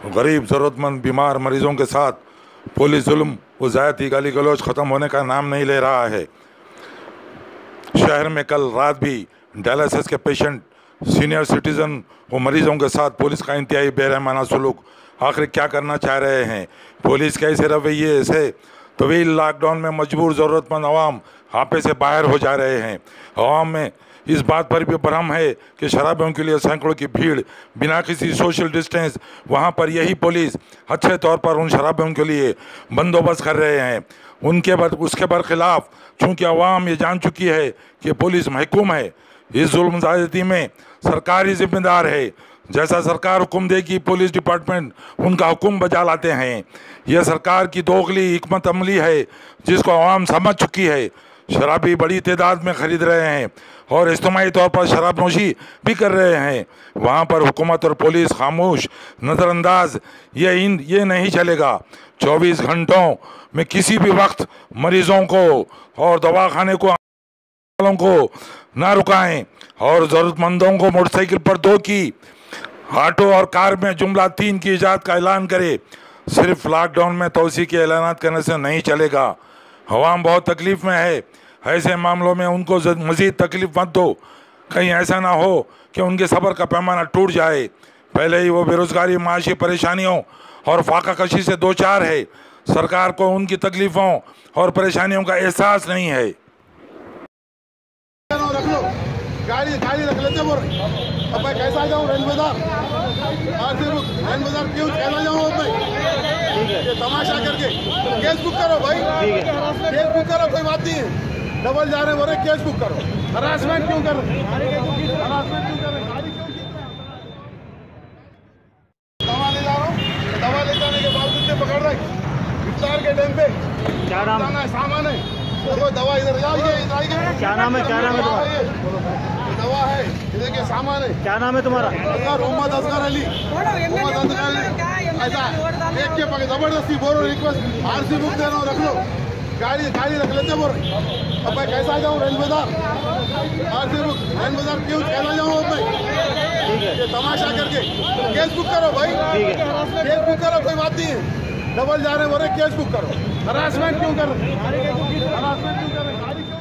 गरीब, ज़रूरतमंद, बीमार मरीजों के साथ पुलिस जुल्म व ज़्यादती गाली गलोच ख़त्म होने का नाम नहीं ले रहा है। शहर में कल रात भी डायलिसिस के पेशेंट, सीनियर सिटीज़न व मरीजों के साथ पुलिस का इंतहाई बेरहमाना सलूक। आखिर क्या करना चाह रहे हैं? पुलिस के ऐसे रवैये से तवील लॉकडाउन में मजबूर, ज़रूरतमंद आवाम हापे से बाहर हो जा रहे हैं। आवाम में इस बात पर भी भ्रम है कि शराबियों के लिए सैकड़ों की भीड़, बिना किसी सोशल डिस्टेंस वहाँ पर यही पुलिस अच्छे तौर पर उन शराबियों के लिए बंदोबस्त कर रहे हैं। उनके बर उसके बरखिलाफ, चूँकि अवाम ये जान चुकी है कि पुलिस महकूम है, इस जुल्म में सरकार ही जिम्मेदार है जैसा सरकार हुक्म देगी, पुलिस डिपार्टमेंट उनका हुक्म बजा लाते हैं। यह सरकार की दोगली हमत अमली है, जिसको आवाम समझ चुकी है। शराबी बड़ी तादाद में ख़रीद रहे हैं और इज्तमाही तौर पर शराब नोशी भी कर रहे हैं। वहाँ पर हुकूमत और पुलिस खामोश, नज़रअंदाज ये इन ये नहीं चलेगा। 24 घंटों में किसी भी वक्त मरीज़ों को और दवाखाने को वालों को ना रुकाएँ और ज़रूरतमंदों को मोटरसाइकिल पर दो की ऑटो और कार में जुमला तीन की ईजाद का ऐलान करे। सिर्फ़ लॉकडाउन में तोसी के ऐलान करने से नहीं चलेगा। हवाम बहुत तकलीफ़ में है। ऐसे मामलों में उनको मज़ीद तकलीफ़ मत दो। कहीं ऐसा ना हो कि उनके सब्र का पैमाना टूट जाए। पहले ही वो बेरोज़गारी, माशी परेशानियों और फाका कशी से दो चार है। सरकार को उनकी तकलीफ़ों और परेशानियों का एहसास नहीं है। गाड़ी गाड़ी रख लेते बोल अब मैं कैसा जाऊँ रेल बाज़ार? रेल बाज़ार क्यों कहना जाऊँ अब मैं? तमाशा करके। केस बुक करो भाई। केस बुक करो कोई बात नहीं है। डबल जा रहे बोले केस बुक करो। हरासमेंट क्यों कर? हरासमेंट क्यों कर? गाड़ी दवा ले जा रहा हूँ। दवा ले जाने के बावजूद से पकड़ रहे इफ्तार के टाइम पे। क्या नाम? है सामान है। तो दवा इधर क्या नाम है? क्या नाम है दवा? है के क्या नाम है तुम्हारा? मोहम्मद असगर अली। मोहम्मद असगर अली। ऐसा एक के पकड़ ज़बरदस्ती बोलो रिक्वेस्ट आरसी बुक दे रहा हूँ रख लो। गाड़ी गाड़ी रख लेते बोल। अब मैं कैसा जाऊँ रेल बाज़ार? आरसी बुक रेल बाज़ार क्यों? कहना जाऊँ अब मैं? ये तमाशा करके। केस बुक करो भाई। केस बुक करो कोई बात नहीं है। डबल जा रहे बोले केस बुक करो। हरासमेंट क्यों कर रहे हरासमेंट क्यों कर